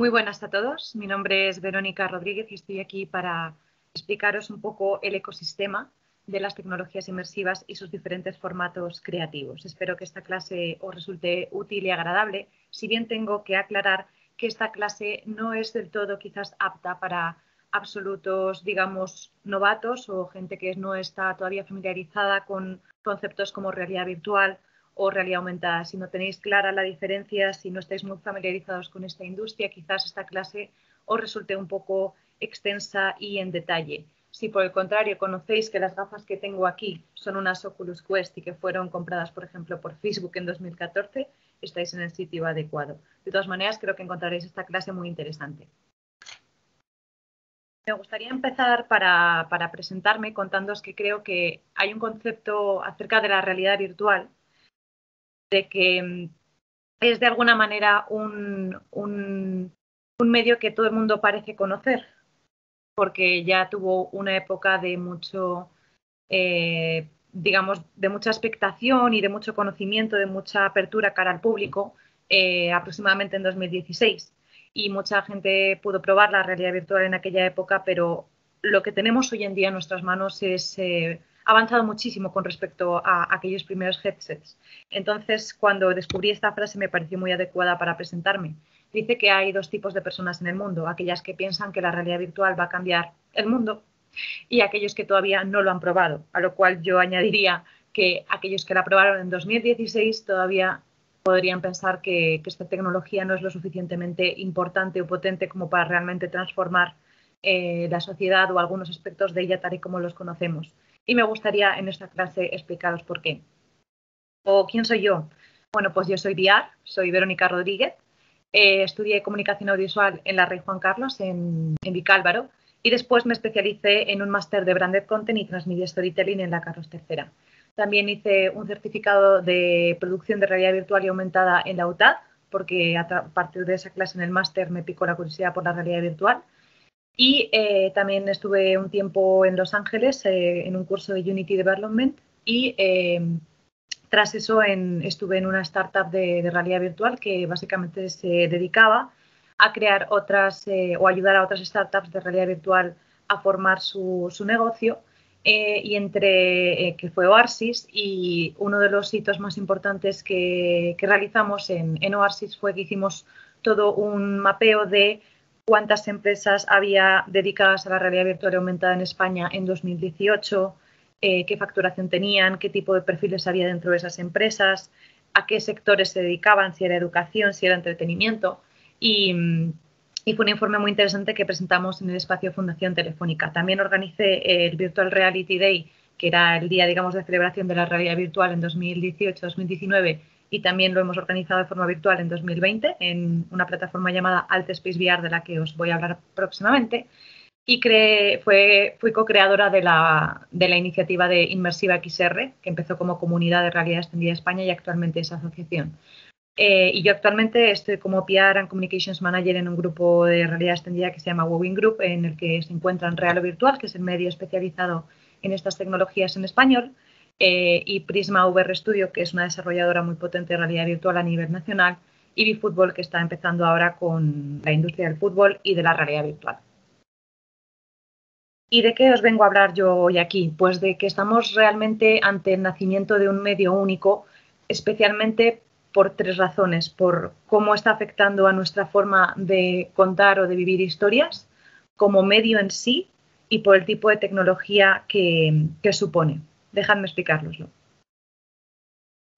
Muy buenas a todos. Mi nombre es Verónica Rodríguez y estoy aquí para explicaros un poco el ecosistema de las tecnologías inmersivas y sus diferentes formatos creativos. Espero que esta clase os resulte útil y agradable, si bien tengo que aclarar que esta clase no es del todo quizás apta para absolutos, digamos, novatos o gente que no está todavía familiarizada con conceptos como realidad virtual o realidad aumentada. Si no tenéis clara la diferencia, si no estáis muy familiarizados con esta industria, quizás esta clase os resulte un poco extensa y en detalle. Si por el contrario conocéis que las gafas que tengo aquí son unas Oculus Quest y que fueron compradas, por ejemplo, por Facebook en 2014, estáis en el sitio adecuado. De todas maneras, creo que encontraréis esta clase muy interesante. Me gustaría empezar para, para presentarme contándoos que creo que hay un concepto acerca de la realidad virtual de que mm, es de alguna manera un, un, medio que todo el mundo parece conocer, porque ya tuvo una época de mucho, eh, digamos, de mucha expectación y de mucho conocimiento, de mucha apertura cara al público, eh, aproximadamente en 2016. Y mucha gente pudo probar la realidad virtual en aquella época, pero lo que tenemos hoy en día en nuestras manos es eh, ha avanzado muchísimo con respecto a aquellos primeros headsets. Entonces, cuando descubrí esta frase me pareció muy adecuada para presentarme. Dice que hay dos tipos de personas en el mundo, aquellas que piensan que la realidad virtual va a cambiar el mundo y aquellos que todavía no lo han probado, a lo cual yo añadiría que aquellos que la probaron en 2016 todavía podrían pensar que, esta tecnología no es lo suficientemente importante o potente como para realmente transformar eh, la sociedad o algunos aspectos de ella tal y como los conocemos y me gustaría en esta clase explicaros por qué. ¿O quién soy yo? Bueno, pues yo soy VR, soy Verónica Rodríguez, eh, estudié comunicación audiovisual en la Rey Juan Carlos, en, en Vicálvaro, y después me especialicé en un máster de Branded Content y Transmedia Storytelling en la Carlos III. También hice un certificado de producción de realidad virtual y aumentada en la UTAD, porque a partir de esa clase en el máster me picó la curiosidad por la realidad virtual. Y eh, también estuve un tiempo en Los Ángeles eh, en un curso de Unity Development y em, tras eso estuve en una startup de, realidad virtual que básicamente se dedicaba a crear otras eh, o ayudar a otras startups de realidad virtual a formar su, negocio. y entre que fue Oasis y uno de los hitos más importantes que, realizamos en, en Oasis fue que hicimos todo un mapeo de cuántas empresas había dedicadas a la realidad virtual aumentada en España en 2018, eh, qué facturación tenían, qué tipo de perfiles había dentro de esas empresas, a qué sectores se dedicaban, si era educación, si era entretenimiento. Y, fue un informe muy interesante que presentamos en el espacio Fundación Telefónica. También organicé el Virtual Reality Day, que era el día, digamos, de celebración de la realidad virtual en 2018-2019 y también lo hemos organizado de forma virtual en 2020 en una plataforma llamada Space VR de la que os voy a hablar próximamente. Y fue, fui co-creadora de la, de la iniciativa de Inmersiva XR, que empezó como comunidad de realidad extendida España y actualmente es asociación. Eh, y yo actualmente estoy como PR and Communications Manager en un grupo de realidad extendida que se llama Wowing Group, en el que se encuentran Real Virtual, que es el medio especializado en estas tecnologías en español, eh, y Prisma VR Studio, que es una desarrolladora muy potente de realidad virtual a nivel nacional, y BeFootball, que está empezando ahora con la industria del fútbol y de la realidad virtual. ¿Y de qué os vengo a hablar yo hoy aquí? Pues de que estamos realmente ante el nacimiento de un medio único, especialmente por tres razones. Por cómo está afectando a nuestra forma de contar o de vivir historias, como medio en sí, y por el tipo de tecnología que supone. Dejadme explicároslo.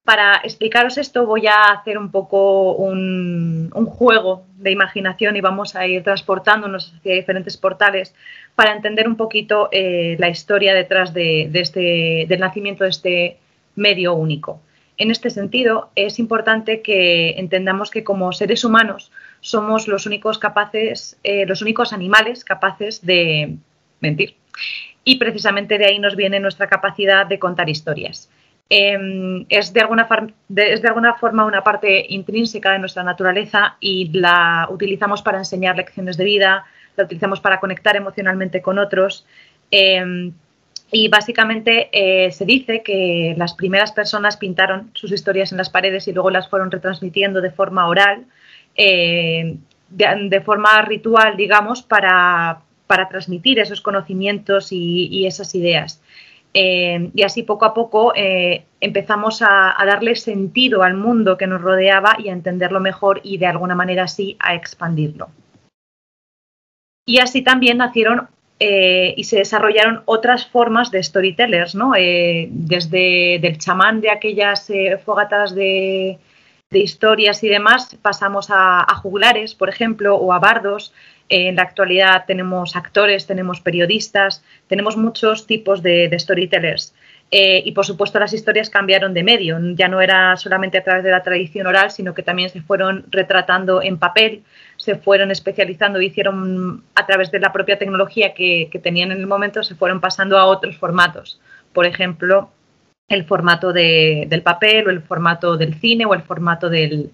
Para explicaros esto voy a hacer un poco un, juego de imaginación y vamos a ir transportándonos hacia diferentes portales para entender un poquito eh, la historia detrás de, este, del nacimiento de este medio único. En este sentido, es importante que entendamos que como seres humanos somos los únicos capaces, eh, los únicos animales capaces de mentir y precisamente de ahí nos viene nuestra capacidad de contar historias. Em, es, de alguna es, de alguna forma una parte intrínseca de nuestra naturaleza y la utilizamos para enseñar lecciones de vida, la utilizamos para conectar emocionalmente con otros. Em, y básicamente eh, se dice que las primeras personas pintaron sus historias en las paredes y luego las fueron retransmitiendo de forma oral. Eh, de, forma ritual, digamos, para, transmitir esos conocimientos y, esas ideas. Eh, y así poco a poco eh, empezamos a, darle sentido al mundo que nos rodeaba y a entenderlo mejor y de alguna manera así a expandirlo. Y así también nacieron eh, y se desarrollaron otras formas de storytellers, ¿no? desde el chamán de aquellas fogatas de historias y demás, pasamos a, juglares, por ejemplo, o a bardos. En la actualidad tenemos actores, tenemos periodistas, tenemos muchos tipos de, storytellers. Eh, y por supuesto las historias cambiaron de medio, ya no era solamente a través de la tradición oral, sino que también se fueron retratando en papel, se fueron especializando hicieron a través de la propia tecnología que tenían en el momento, se fueron pasando a otros formatos. Por ejemplo, el formato del papel o el formato del cine o el formato del,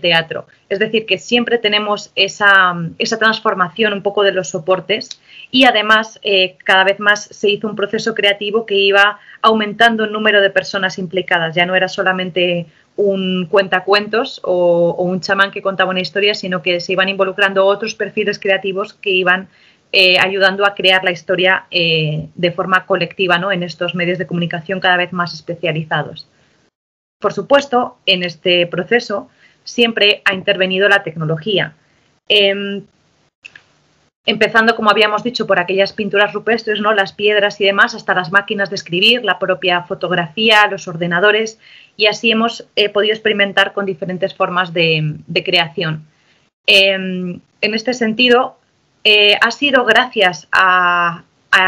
teatro. Es decir, que siempre tenemos esa, transformación un poco de los soportes y además eh, cada vez más se hizo un proceso creativo que iba aumentando el número de personas implicadas. Ya no era solamente un cuentacuentos o, o un chamán que contaba una historia, sino que se iban involucrando otros perfiles creativos que iban eh, ayudando a crear la historia eh, de forma colectiva ¿no? en estos medios de comunicación cada vez más especializados. Por supuesto, en este proceso siempre ha intervenido la tecnología. Em, empezando, como habíamos dicho, por aquellas pinturas rupestres, ¿no? las piedras y demás, hasta las máquinas de escribir, la propia fotografía, los ordenadores, y así hemos eh, podido experimentar con diferentes formas de, creación. Em, en este sentido, eh, ha sido gracias a,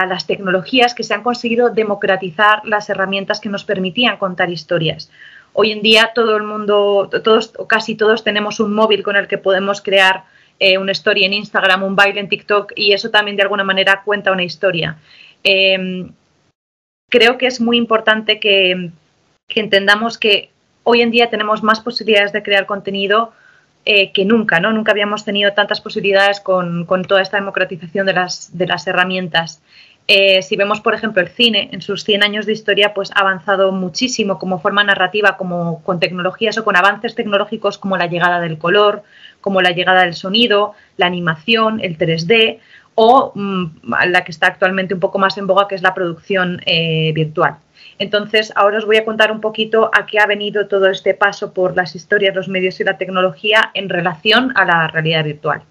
las tecnologías que se han conseguido democratizar las herramientas que nos permitían contar historias. Hoy en día todo el mundo, todos casi todos tenemos un móvil con el que podemos crear eh, una historia en Instagram, un baile en TikTok y eso también de alguna manera cuenta una historia. Em, creo que es muy importante que, entendamos que hoy en día tenemos más posibilidades de crear contenido eh, que nunca, ¿no? Nunca habíamos tenido tantas posibilidades con, toda esta democratización de las herramientas. Eh, si vemos, por ejemplo, el cine, en sus 100 años de historia, pues ha avanzado muchísimo como forma narrativa, como con tecnologías o con avances tecnológicos como la llegada del color, como la llegada del sonido, la animación, el 3D o mm, la que está actualmente un poco más en boga, que es la producción eh, virtual. Entonces, ahora os voy a contar un poquito a qué ha venido todo este paso por las historias, los medios y la tecnología en relación a la realidad virtual.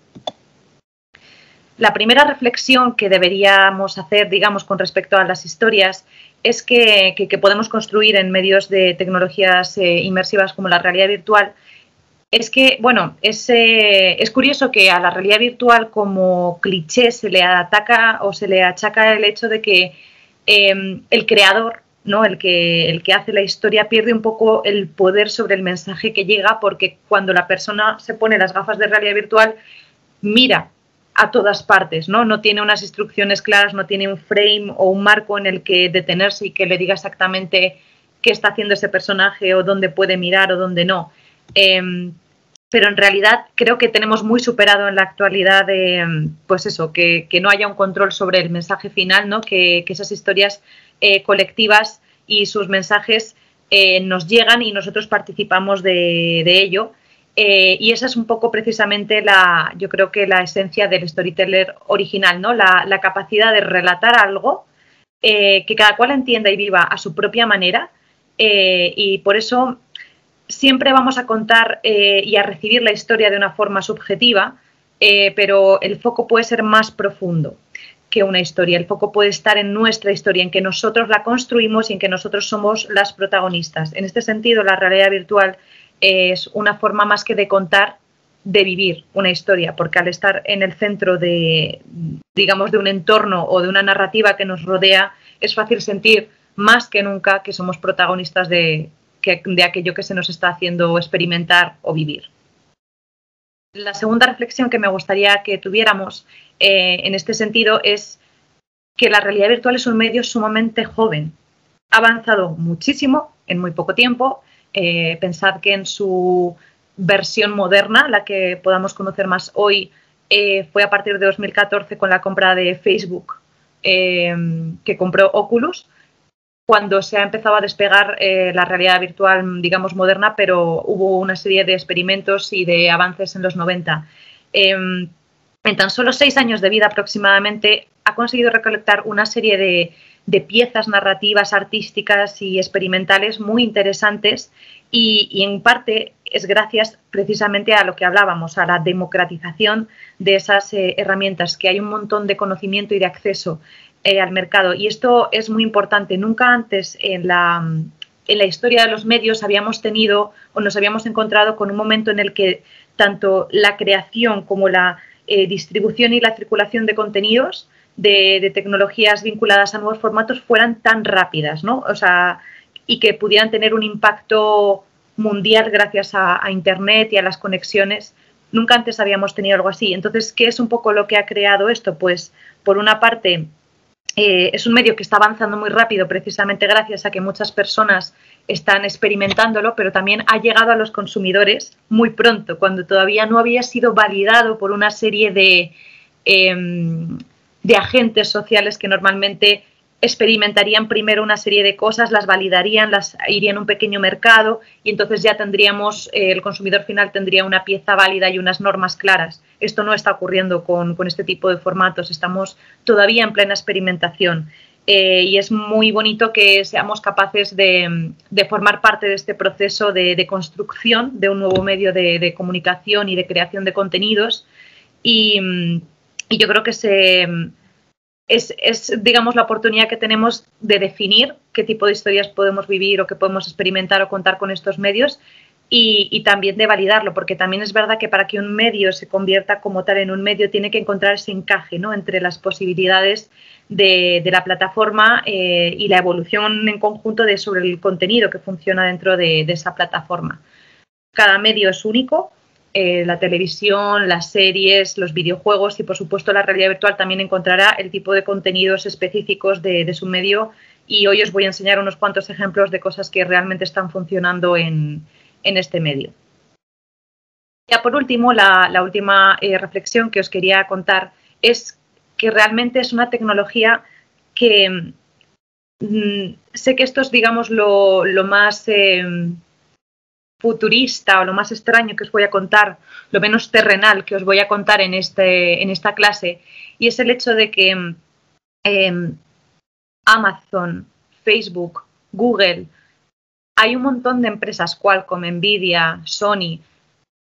La primera reflexión que deberíamos hacer, digamos, con respecto a las historias es que, podemos construir en medios de tecnologías eh, inmersivas como la realidad virtual es que, bueno, es, eh, es, curioso que a la realidad virtual como cliché se le ataca o se le achaca el hecho de que eh, el creador ¿no? El que, el que hace la historia pierde un poco el poder sobre el mensaje que llega porque cuando la persona se pone las gafas de realidad virtual, mira a todas partes, ¿no? No tiene unas instrucciones claras, no tiene un frame o un marco en el que detenerse y que le diga exactamente qué está haciendo ese personaje o dónde puede mirar o dónde no. Em, pero en realidad creo que tenemos muy superado en la actualidad, pues eso, que, no haya un control sobre el mensaje final, ¿no? que, que esas historias eh, colectivas y sus mensajes eh, nos llegan y nosotros participamos de, ello. Eh, y esa es un poco precisamente la, yo creo que la esencia del storyteller original, ¿no? La, capacidad de relatar algo que cada cual entienda y viva a su propia manera. y por eso siempre vamos a contar y a recibir la historia de una forma subjetiva, pero el foco puede ser más profundo que una historia. El foco puede estar en nuestra historia, en que nosotros la construimos y en que nosotros somos las protagonistas. En este sentido, la realidad virtual es una forma más que de contar, de vivir una historia, porque al estar en el centro de, digamos, de un entorno o de una narrativa que nos rodea, es fácil sentir más que nunca que somos protagonistas de, de aquello que se nos está haciendo experimentar o vivir. La segunda reflexión que me gustaría que tuviéramos eh, en este sentido es que la realidad virtual es un medio sumamente joven. Ha avanzado muchísimo en muy poco tiempo. Eh, pensad que en su versión moderna, la que podamos conocer más hoy, eh, fue a partir de 2014 con la compra de Facebook que compró Oculus, cuando se ha empezado a despegar la realidad virtual, digamos, moderna, pero hubo una serie de experimentos y de avances en los 90. em, en tan solo seis años de vida aproximadamente, ha conseguido recolectar una serie de, piezas narrativas, artísticas y experimentales muy interesantes y, en parte es gracias precisamente a lo que hablábamos, a la democratización de esas eh, herramientas, que hay un montón de conocimiento y de acceso eh, al mercado. Y esto es muy importante. Nunca antes en la, en la historia de los medios habíamos tenido o nos habíamos encontrado con un momento en el que tanto la creación como la eh, distribución y la circulación de contenidos de, tecnologías vinculadas a nuevos formatos fueran tan rápidas, ¿no? O sea, y que pudieran tener un impacto mundial gracias a, Internet y a las conexiones. Nunca antes habíamos tenido algo así. Entonces, ¿qué es un poco lo que ha creado esto? Pues, por una parte, eh, es un medio que está avanzando muy rápido precisamente gracias a que muchas personas están experimentándolo, pero también ha llegado a los consumidores muy pronto, cuando todavía no había sido validado por una serie de, em, de agentes sociales que normalmente experimentarían primero una serie de cosas, las validarían, las irían a un pequeño mercado y entonces ya tendríamos, eh, el consumidor final tendría una pieza válida y unas normas claras. Esto no está ocurriendo con, este tipo de formatos, estamos todavía en plena experimentación. Eh, y es muy bonito que seamos capaces de, formar parte de este proceso de, construcción de un nuevo medio de, comunicación y de creación de contenidos. y yo creo que se, es, digamos, la oportunidad que tenemos de definir qué tipo de historias podemos vivir o qué podemos experimentar o contar con estos medios y, también de validarlo, porque también es verdad que para que un medio se convierta como tal en un medio tiene que encontrar ese encaje ¿no? entre las posibilidades de, la plataforma eh, y la evolución en conjunto de sobre el contenido que funciona dentro de esa plataforma. Cada medio es único, eh, la televisión, las series, los videojuegos y por supuesto la realidad virtual también encontrará el tipo de contenidos específicos de, su medio y hoy os voy a enseñar unos cuantos ejemplos de cosas que realmente están funcionando en, este medio. Ya por último, la, última eh, reflexión que os quería contar es que realmente es una tecnología que mm, sé que esto es, digamos, lo, más eh, futurista o lo más extraño que os voy a contar, lo menos terrenal que os voy a contar en, este, en esta clase, y es el hecho de que em, Amazon, Facebook, Google, hay un montón de empresas, Qualcomm, Nvidia, Sony,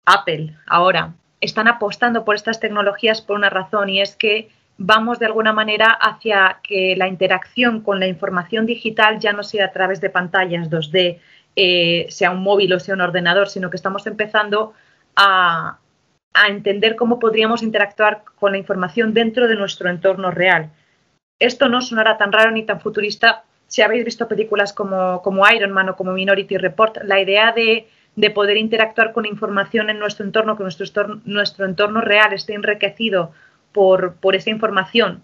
Apple, ahora, están apostando por estas tecnologías por una razón y es que vamos de alguna manera hacia que la interacción con la información digital ya no sea a través de pantallas 2D, eh, sea un móvil o sea un ordenador, sino que estamos empezando a, entender cómo podríamos interactuar con la información dentro de nuestro entorno real. Esto no sonará tan raro ni tan futurista si habéis visto películas como, como Iron Man o como Minority Report. La idea de, poder interactuar con información en nuestro entorno, que nuestro, entorno real esté enriquecido por, por esa información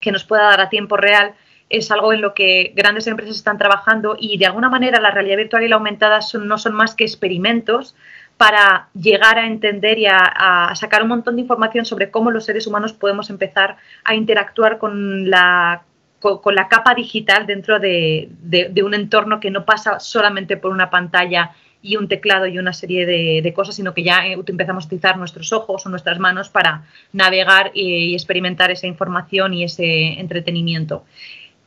que nos pueda dar a tiempo real, es algo en lo que grandes empresas están trabajando y de alguna manera la realidad virtual y la aumentada no son más que experimentos para llegar a entender y a, sacar un montón de información sobre cómo los seres humanos podemos empezar a interactuar con la, con, la capa digital dentro de, un entorno que no pasa solamente por una pantalla y un teclado y una serie de, cosas, sino que ya empezamos a utilizar nuestros ojos o nuestras manos para navegar y experimentar esa información y ese entretenimiento.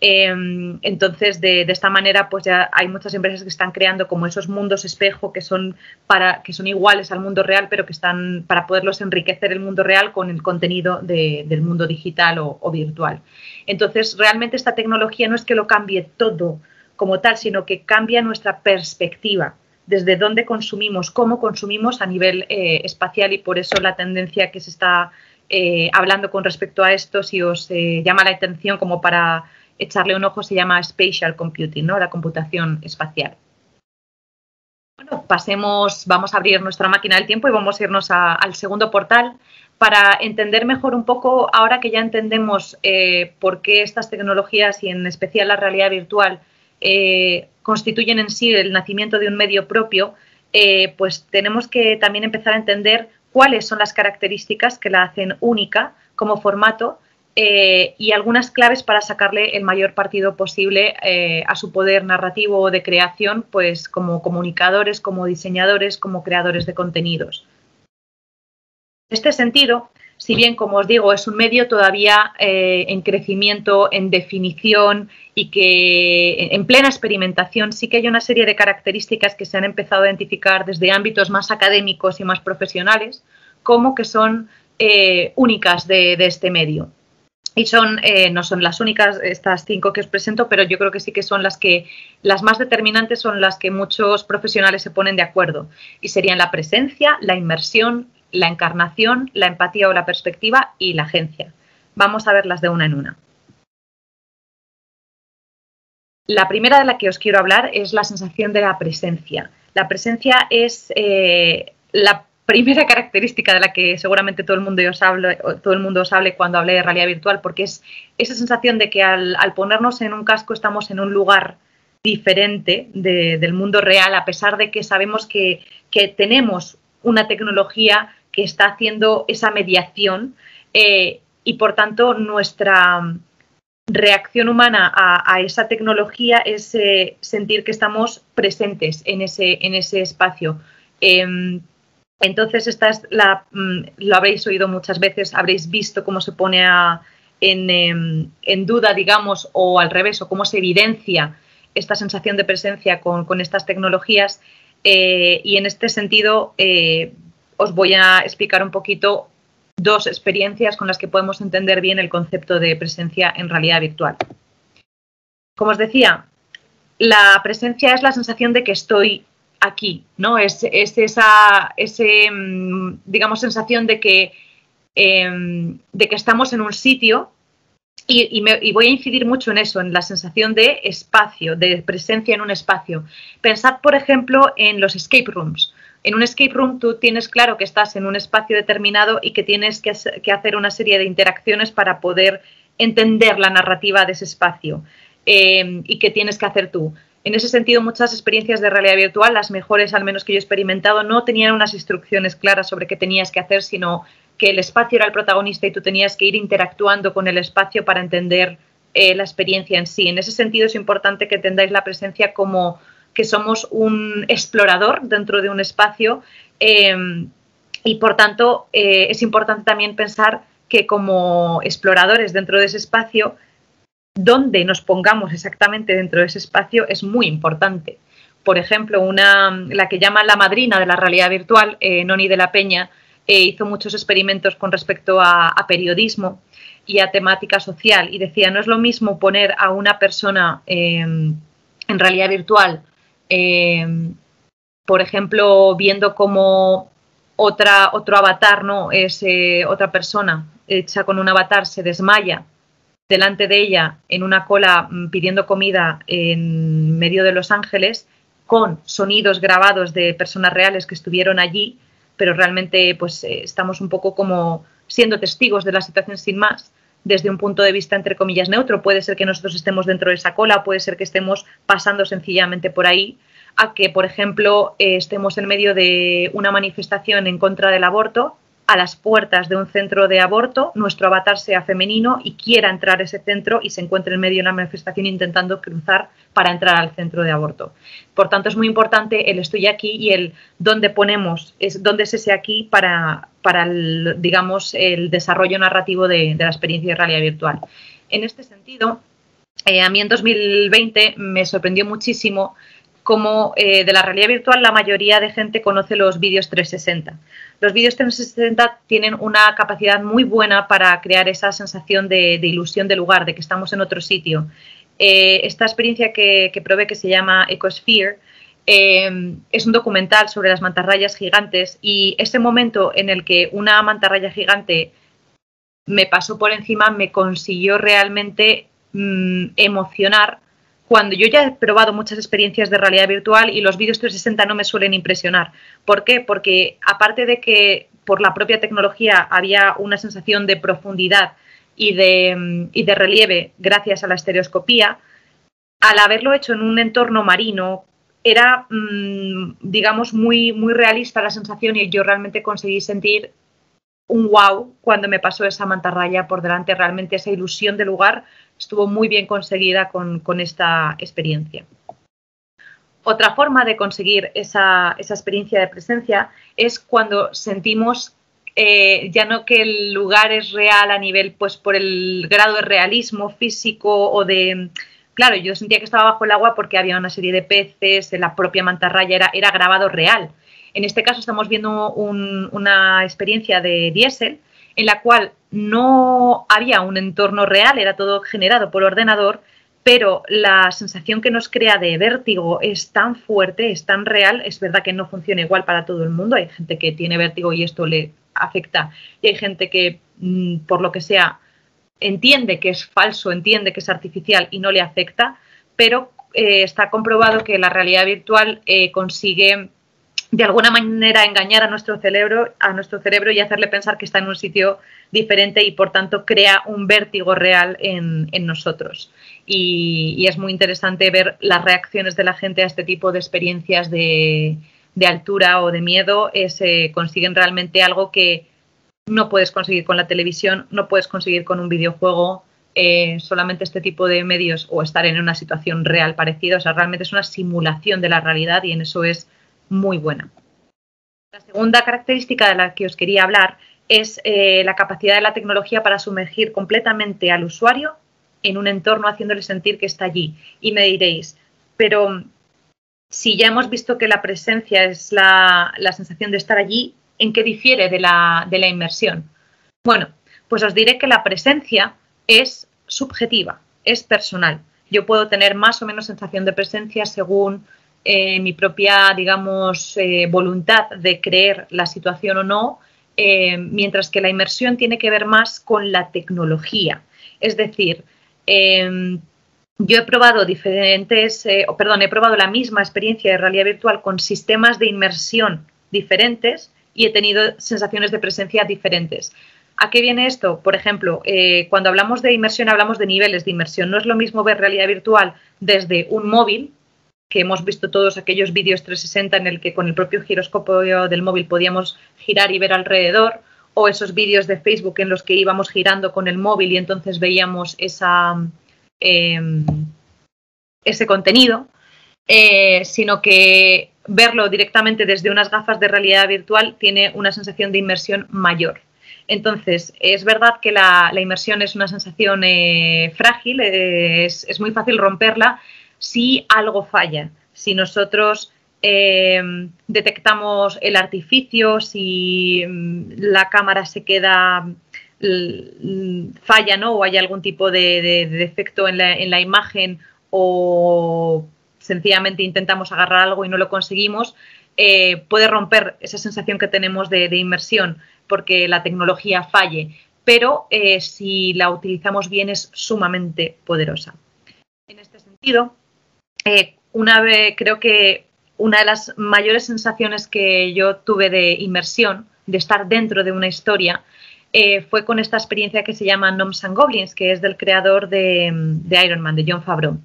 Em, entonces, de, esta manera, pues ya hay muchas empresas que están creando como esos mundos espejo que son para que son iguales al mundo real, pero que están para poderlos enriquecer el mundo real con el contenido del mundo digital o, virtual. Entonces, realmente esta tecnología no es que lo cambie todo como tal, sino que cambia nuestra perspectiva desde dónde consumimos, cómo consumimos a nivel eh, espacial y por eso la tendencia que se está eh, hablando con respecto a esto, si os eh, llama la atención como para echarle un ojo se llama Spatial Computing, ¿no? la computación espacial. Bueno, pasemos, vamos a abrir nuestra máquina del tiempo y vamos a irnos al segundo portal para entender mejor un poco, ahora que ya entendemos eh, por qué estas tecnologías y en especial la realidad virtual eh, constituyen en sí el nacimiento de un medio propio, eh, pues tenemos que también empezar a entender cuáles son las características que la hacen única como formato eh, y algunas claves para sacarle el mayor partido posible eh, a su poder narrativo de creación, pues como comunicadores, como diseñadores, como creadores de contenidos. este sentido, si bien, como os digo, es un medio todavía eh, en crecimiento, en definición y que en plena experimentación, sí que hay una serie de características que se han empezado a identificar desde ámbitos más académicos y más profesionales, como que son únicas de, este medio. Y son, eh, no son las únicas, estas cinco que os presento, pero yo creo que sí que son las que, las más determinantes son las que muchos profesionales se ponen de acuerdo. Y serían la presencia, la inmersión, la encarnación, la empatía o la perspectiva y la agencia. Vamos a verlas de una en una. La primera de la que os quiero hablar es la sensación de la presencia. La presencia es eh, la primera característica de la que seguramente todo el mundo os hable, todo el mundo os hable cuando hable de realidad virtual, porque es esa sensación de que al, ponernos en un casco estamos en un lugar diferente del mundo real, a pesar de que sabemos que, que tenemos una tecnología que está haciendo esa mediación eh, y por tanto nuestra reacción humana a, esa tecnología es eh, sentir que estamos presentes en ese, en ese espacio. Em, entonces, esta es la, mm, lo habréis oído muchas veces, habréis visto cómo se pone em, en, duda, digamos, o al revés, o cómo se evidencia esta sensación de presencia con, estas tecnologías. Eh, y en este sentido, os voy a explicar un poquito dos experiencias con las que podemos entender bien el concepto de presencia en realidad virtual. Como os decía, la presencia es la sensación de que estoy aquí, ¿no? Es, esa ese, mm, digamos, sensación de que, em, de que estamos en un sitio y, y, voy a incidir mucho en eso, en la sensación de espacio, de presencia en un espacio. Pensad, por ejemplo, en los escape rooms. En un escape room tú tienes claro que estás en un espacio determinado y que tienes que, hacer una serie de interacciones para poder entender la narrativa de ese espacio eh, y que tienes que hacer tú. En ese sentido, muchas experiencias de realidad virtual, las mejores al menos que yo he experimentado, no tenían unas instrucciones claras sobre qué tenías que hacer, sino que el espacio era el protagonista y tú tenías que ir interactuando con el espacio para entender eh, la experiencia en sí. En ese sentido es importante que entendáis la presencia como que somos un explorador dentro de un espacio em, y por tanto eh, es importante también pensar que como exploradores dentro de ese espacio, dónde nos pongamos exactamente dentro de ese espacio es muy importante. Por ejemplo, una, la que llaman la madrina de la realidad virtual, eh, Noni de la Peña, eh, hizo muchos experimentos con respecto a, periodismo y a temática social y decía, no es lo mismo poner a una persona em, en realidad virtual eh, por ejemplo, viendo como otra, otro avatar, ¿no? Es eh, otra persona hecha con un avatar, se desmaya delante de ella en una cola mm, pidiendo comida en medio de Los Ángeles, con sonidos grabados de personas reales que estuvieron allí, pero realmente pues eh, estamos un poco como siendo testigos de la situación sin más desde un punto de vista, entre comillas, neutro. Puede ser que nosotros estemos dentro de esa cola, puede ser que estemos pasando sencillamente por ahí, a que, por ejemplo, eh, estemos en medio de una manifestación en contra del aborto, a las puertas de un centro de aborto, nuestro avatar sea femenino y quiera entrar a ese centro y se encuentre en medio de una manifestación intentando cruzar para entrar al centro de aborto. Por tanto, es muy importante el estoy aquí y el dónde ponemos, es dónde es ese aquí para, para el, digamos, el desarrollo narrativo de, la experiencia de realidad virtual. En este sentido, eh, a mí en 2020 me sorprendió muchísimo como eh, de la realidad virtual la mayoría de gente conoce los vídeos 360. Los vídeos 360 tienen una capacidad muy buena para crear esa sensación de, ilusión de lugar, de que estamos en otro sitio. Eh, esta experiencia que, probé, que se llama Ecosphere, eh, es un documental sobre las mantarrayas gigantes y ese momento en el que una mantarraya gigante me pasó por encima me consiguió realmente mm, emocionar cuando yo ya he probado muchas experiencias de realidad virtual y los vídeos 360 no me suelen impresionar. ¿Por qué? Porque aparte de que por la propia tecnología había una sensación de profundidad y de, de relieve gracias a la estereoscopía, al haberlo hecho en un entorno marino, era, mm, digamos, muy, muy realista la sensación y yo realmente conseguí sentir un wow cuando me pasó esa mantarraya por delante, realmente esa ilusión de lugar estuvo muy bien conseguida con, esta experiencia. Otra forma de conseguir esa, experiencia de presencia es cuando sentimos eh, ya no que el lugar es real a nivel, pues por el grado de realismo físico o de... Claro, yo sentía que estaba bajo el agua porque había una serie de peces, la propia mantarraya era, era grabado real. En este caso estamos viendo una experiencia de diésel en la cual no había un entorno real, era todo generado por ordenador, pero la sensación que nos crea de vértigo es tan fuerte, es tan real, es verdad que no funciona igual para todo el mundo, hay gente que tiene vértigo y esto le afecta, y hay gente que, mm, por lo que sea, entiende que es falso, entiende que es artificial y no le afecta, pero eh, está comprobado que la realidad virtual eh, consigue de alguna manera engañar a nuestro cerebro, a nuestro cerebro y hacerle pensar que está en un sitio diferente y por tanto crea un vértigo real en, nosotros. Y, es muy interesante ver las reacciones de la gente a este tipo de experiencias de, altura o de miedo. Se consiguen realmente algo que no puedes conseguir con la televisión, no puedes conseguir con un videojuego. Eh, solamente este tipo de medios o estar en una situación real parecida, o sea, realmente es una simulación de la realidad y en eso es muy buena. La segunda característica de la que os quería hablar es eh, la capacidad de la tecnología para sumergir completamente al usuario en un entorno haciéndole sentir que está allí. Y me diréis, pero si ya hemos visto que la presencia es la, sensación de estar allí, ¿en qué difiere de la, de la inmersión? Bueno, pues os diré que la presencia es subjetiva, es personal. Yo puedo tener más o menos sensación de presencia según eh, mi propia, digamos, eh, voluntad de creer la situación o no, eh, mientras que la inmersión tiene que ver más con la tecnología. Es decir, yo he probado diferentes, perdón, he probado la misma experiencia de realidad virtual con sistemas de inmersión diferentes y he tenido sensaciones de presencia diferentes. ¿A qué viene esto? Por ejemplo, cuando hablamos de inmersión hablamos de niveles de inmersión. No es lo mismo ver realidad virtual desde un móvil, que hemos visto todos aquellos vídeos 360 en el que con el propio giroscopio del móvil podíamos girar y ver alrededor, o esos vídeos de Facebook en los que íbamos girando con el móvil y entonces veíamos esa, em, ese contenido, eh, sino que verlo directamente desde unas gafas de realidad virtual tiene una sensación de inmersión mayor. Entonces, es verdad que la, inmersión es una sensación eh, frágil, es, es, muy fácil romperla, si algo falla, si nosotros eh, detectamos el artificio, si mm, la cámara se queda falla, ¿no? O hay algún tipo de, defecto en la, imagen o sencillamente intentamos agarrar algo y no lo conseguimos, eh, puede romper esa sensación que tenemos de, inmersión porque la tecnología falle, pero eh, si la utilizamos bien es sumamente poderosa. En este sentido, eh, una vez, creo que una de las mayores sensaciones que yo tuve de inmersión, de estar dentro de una historia, eh, fue con esta experiencia que se llama Gnomes and Goblins, que es del creador de, Iron Man, de John Favreau.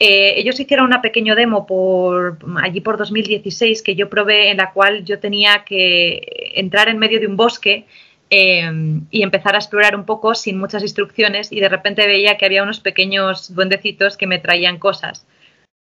Eh, ellos hicieron una pequeña demo por allí por 2016 que yo probé en la cual yo tenía que entrar en medio de un bosque y empezar a explorar un poco sin muchas instrucciones y de repente veía que había unos pequeños duendecitos que me traían cosas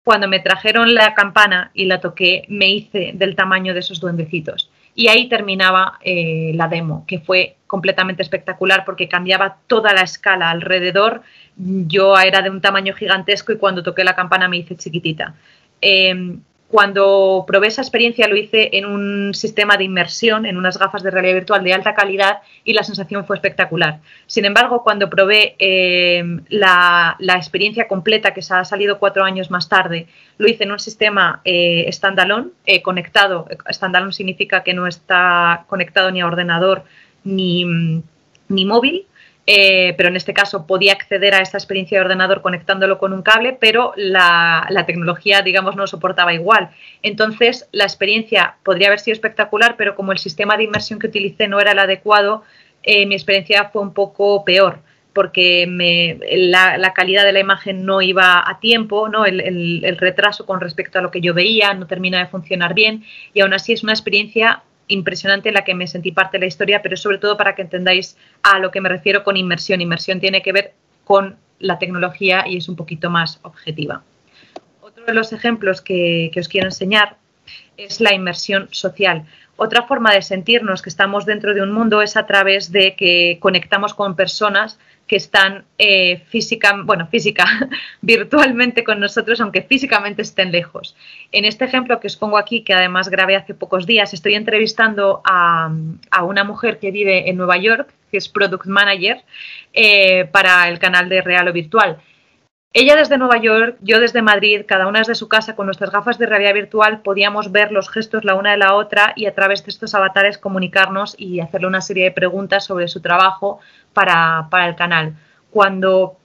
cuando me trajeron la campana y la toqué, me hice del tamaño de esos duendecitos. Y ahí terminaba eh, la demo, que fue completamente espectacular porque cambiaba toda la escala alrededor. Yo era de un tamaño gigantesco y cuando toqué la campana me hice chiquitita. Em, cuando probé esa experiencia lo hice en un sistema de inmersión, en unas gafas de realidad virtual de alta calidad y la sensación fue espectacular. Sin embargo, cuando probé eh, la, experiencia completa que se ha salido cuatro años más tarde, lo hice en un sistema eh, standalone, eh, conectado. Standalone significa que no está conectado ni a ordenador ni, ni móvil, eh, pero en este caso podía acceder a esta experiencia de ordenador conectándolo con un cable, pero la, tecnología, digamos, no soportaba igual. Entonces, la experiencia podría haber sido espectacular, pero como el sistema de inmersión que utilicé no era el adecuado, eh, mi experiencia fue un poco peor porque la, calidad de la imagen no iba a tiempo, ¿no? El, el, retraso con respecto a lo que yo veía no termina de funcionar bien y aún así es una experiencia impresionante en la que me sentí parte de la historia, pero sobre todo para que entendáis a lo que me refiero con inmersión. Inmersión tiene que ver con la tecnología y es un poquito más objetiva. Otro de los ejemplos que, os quiero enseñar es la inmersión social. Otra forma de sentirnos que estamos dentro de un mundo es a través de que conectamos con personas que están eh, física, bueno, física, virtualmente con nosotros, aunque físicamente estén lejos. En este ejemplo que os pongo aquí, que además grabé hace pocos días, estoy entrevistando a, una mujer que vive en Nueva York, que es Product Manager, eh, para el canal de Real o Virtual. Ella desde Nueva York, yo desde Madrid, cada una desde su casa con nuestras gafas de realidad virtual podíamos ver los gestos la una de la otra y a través de estos avatares comunicarnos y hacerle una serie de preguntas sobre su trabajo para, el canal. Cuando,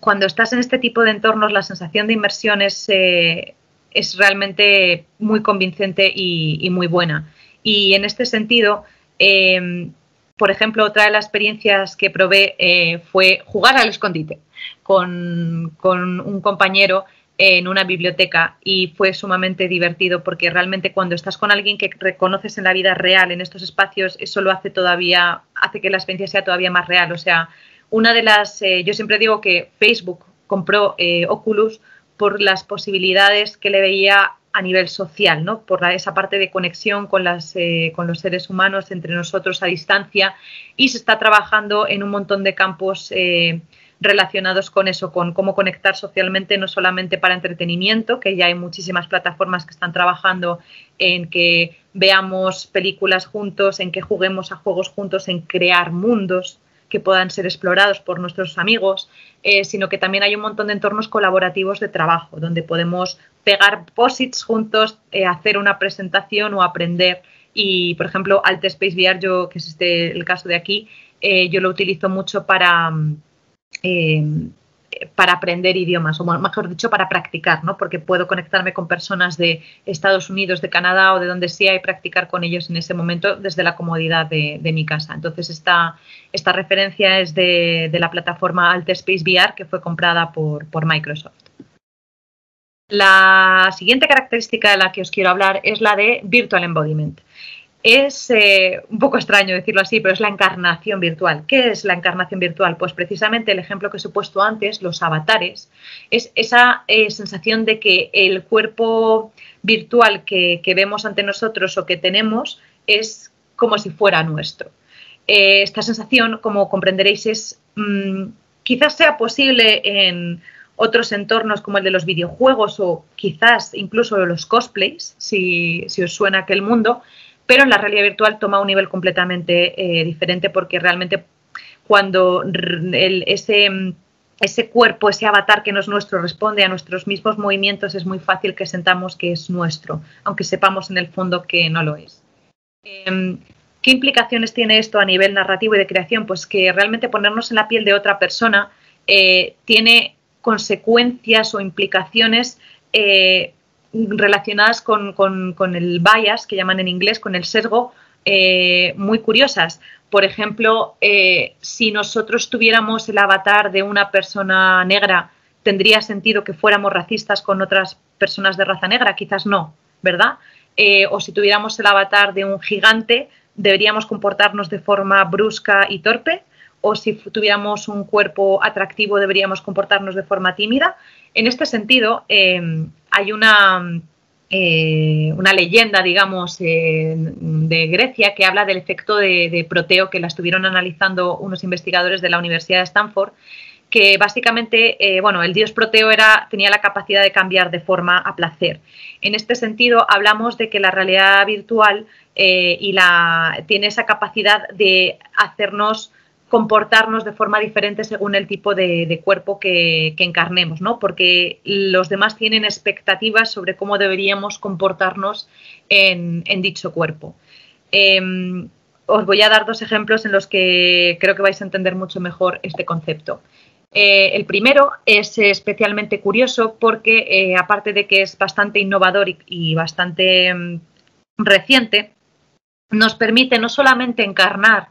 cuando estás en este tipo de entornos, la sensación de inmersión es, eh, es realmente muy convincente y, muy buena. Y en este sentido, em, por ejemplo, otra de las experiencias que probé eh, fue jugar al escondite con, un compañero en una biblioteca y fue sumamente divertido porque realmente cuando estás con alguien que reconoces en la vida real en estos espacios eso lo hace todavía hace que la experiencia sea todavía más real o sea una de las eh, yo siempre digo que Facebook compró eh, Oculus por las posibilidades que le veía a nivel social, ¿no? Por esa parte de conexión con, las, eh, con los seres humanos entre nosotros a distancia y se está trabajando en un montón de campos relacionados con eso, con cómo conectar socialmente, no solamente para entretenimiento, que ya hay muchísimas plataformas que están trabajando en que veamos películas juntos, en que juguemos a juegos juntos, en crear mundos que puedan ser explorados por nuestros amigos, eh, sino que también hay un montón de entornos colaborativos de trabajo, donde podemos pegar posits juntos, eh, hacer una presentación o aprender. Y, por ejemplo, Alt Space VR, yo, que es este el caso de aquí, eh, yo lo utilizo mucho para, eh, para aprender idiomas, o mejor dicho, para practicar, ¿no? Porque puedo conectarme con personas de Estados Unidos, de Canadá o de donde sea y practicar con ellos en ese momento desde la comodidad de, mi casa. Entonces, esta, esta referencia es de, la plataforma Space VR que fue comprada por, por Microsoft. La siguiente característica de la que os quiero hablar es la de Virtual Embodiment es eh, un poco extraño decirlo así, pero es la encarnación virtual. ¿Qué es la encarnación virtual? Pues precisamente el ejemplo que os he puesto antes, los avatares, es esa eh, sensación de que el cuerpo virtual que, vemos ante nosotros o que tenemos es como si fuera nuestro. Eh, esta sensación, como comprenderéis, es mm, quizás sea posible en otros entornos como el de los videojuegos o quizás incluso los cosplays, si, si os suena aquel mundo, pero en la realidad virtual toma un nivel completamente eh, diferente porque realmente cuando ese, ese cuerpo, ese avatar que no es nuestro responde a nuestros mismos movimientos, es muy fácil que sentamos que es nuestro, aunque sepamos en el fondo que no lo es. Em, ¿Qué implicaciones tiene esto a nivel narrativo y de creación? Pues que realmente ponernos en la piel de otra persona eh, tiene consecuencias o implicaciones eh, relacionadas con, el bias, que llaman en inglés, con el sesgo, eh, muy curiosas. Por ejemplo, eh, si nosotros tuviéramos el avatar de una persona negra, ¿tendría sentido que fuéramos racistas con otras personas de raza negra? Quizás no, ¿verdad? Eh, o si tuviéramos el avatar de un gigante, ¿deberíamos comportarnos de forma brusca y torpe? O si tuviéramos un cuerpo atractivo deberíamos comportarnos de forma tímida. En este sentido, hay una, eh, una leyenda, digamos, eh, de Grecia que habla del efecto de, Proteo que la estuvieron analizando unos investigadores de la Universidad de Stanford que básicamente, eh, bueno, el dios Proteo tenía la capacidad de cambiar de forma a placer. En este sentido, hablamos de que la realidad virtual y la, tiene esa capacidad de hacernos comportarnos de forma diferente según el tipo de, cuerpo que, encarnemos, ¿no? Porque los demás tienen expectativas sobre cómo deberíamos comportarnos en, dicho cuerpo. Em, os voy a dar dos ejemplos en los que creo que vais a entender mucho mejor este concepto. Eh, el primero es especialmente curioso porque, eh, aparte de que es bastante innovador y bastante mm, reciente, nos permite no solamente encarnar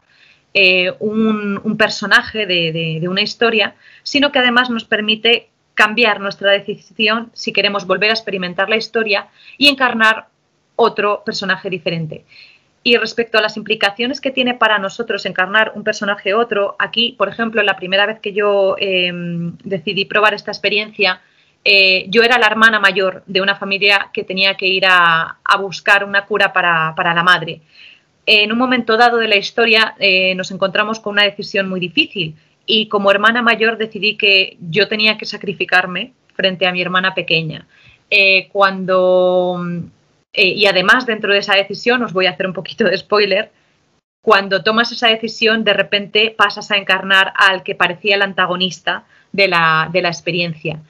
eh, un, personaje de, una historia, sino que además nos permite cambiar nuestra decisión si queremos volver a experimentar la historia y encarnar otro personaje diferente. Y respecto a las implicaciones que tiene para nosotros encarnar un personaje otro, aquí, por ejemplo, la primera vez que yo em, decidí probar esta experiencia, eh, yo era la hermana mayor de una familia que tenía que ir a, buscar una cura para, la madre. En un momento dado de la historia eh, nos encontramos con una decisión muy difícil y como hermana mayor decidí que yo tenía que sacrificarme frente a mi hermana pequeña. Eh, cuando y además dentro de esa decisión os voy a hacer un poquito de spoiler cuando tomas esa decisión, de repente pasas a encarnar al que parecía el antagonista de la, experiencia.